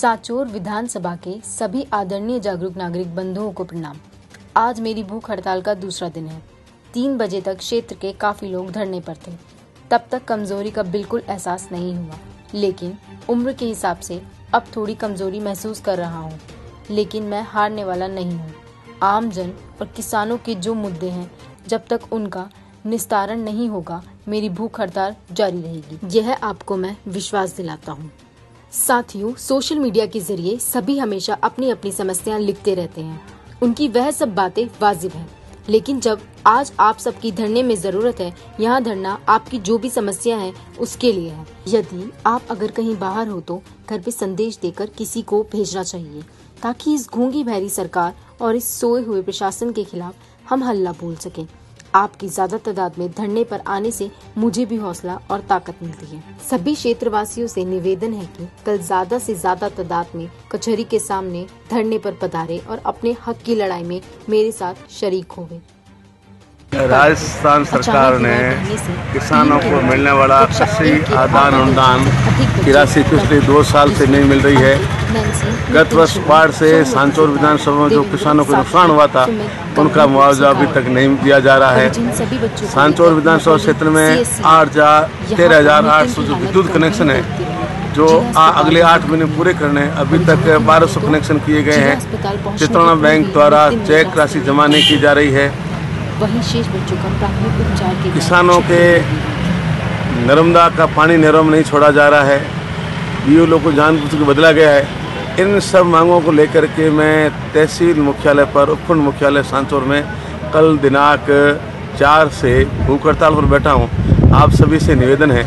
साचोर विधानसभा के सभी आदरणीय जागरूक नागरिक बंधुओं को प्रणाम। आज मेरी भूख हड़ताल का दूसरा दिन है। तीन बजे तक क्षेत्र के काफ़ी लोग धरने पर थे। तब तक कमज़ोरी का बिल्कुल एहसास नहीं हुआ। लेकिन उम्र के हिसाब से अब थोड़ी कमज़ोरी महसूस कर रहा हूँ। लेकिन मैं हारने वाला नहीं हूँ। आम जन और किसानों के जो मुद्दे हैं, जब तक उनका निस्तारण नहीं होगा, मेरी भूख हड़ताल जारी रहेगी। यह आपको मैं विश्वास दिलाता हूँ। साथियों सोशल मीडिया के ज़रिए सभी हमेशा अपनी अपनी समस्याएँ लिखते रहते हैं। उनकी वह सब बातें वाजिब है। लेकिन जब आज आप सबकी धरने में ज़रूरत है, यहाँ धरना आपकी जो भी समस्या है, उसके लिए है। यदि आप अगर कहीं बाहर हो तो घर पे संदेश देकर किसी को भेजना चाहिए, ताकि इस घूँगी भैरी सरकार और इस सोए हुए प्रशासन के खिलाफ हम हल्ला बोल सकें। आपकी ज़्यादा तादाद में धरने पर आने से मुझे भी हौसला और ताकत मिलती है। सभी क्षेत्र वासियों से निवेदन है कि कल ज़्यादा से ज़्यादा तादाद में कचहरी के सामने धरने पर पधारे और अपने हक की लड़ाई में मेरे साथ शरीक होवे। राजस्थान सरकार ने किसानों को मिलने वाला कृषि आदान अनुदान की राशि पिछले दो साल से नहीं मिल रही है। गत वर्ष बाढ़ से सांचौर विधानसभा में जो किसानों को नुकसान हुआ था उनका मुआवजा अभी तक नहीं दिया जा रहा है। सांचौर विधानसभा क्षेत्र में आठ हज़ार तेरह हज़ार आठ सौ जो विद्युत कनेक्शन है जो आ, अगले आठ महीने पूरे करने अभी तक बारह सौ कनेक्शन किए गए हैं। चित्रणा बैंक द्वारा चेक राशि जमा नहीं की जा रही है। वहीं शेष बच्चों का प्राथमिक उपचार के किसानों के नर्मदा का पानी नरम नहीं छोड़ा जा रहा है। बीओ को जानबूझ के बदला गया है। इन सब मांगों को लेकर के मैं तहसील मुख्यालय पर, उपखंड मुख्यालय सांचौर में कल दिनांक चार से भूख हड़ताल पर बैठा हूँ। आप सभी से निवेदन है,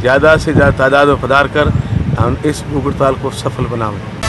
ज़्यादा से ज़्यादा तादाद में पधार कर हम इस भूख हड़ताल को सफल बनाएँ।